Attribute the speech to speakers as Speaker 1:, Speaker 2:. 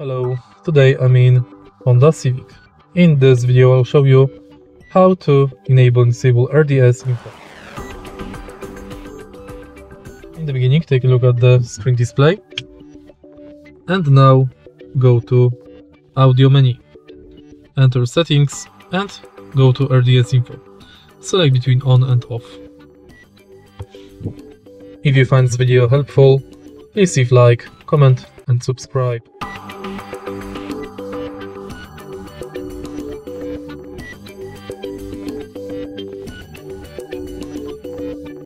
Speaker 1: Hello, today I'm in Honda Civic. In this video I'll show you how to enable and disable RDS info. In the beginning take a look at the screen display and now go to audio menu. Enter settings and go to RDS info. Select between on and off. If you find this video helpful, please leave like, comment and subscribe. Thank you.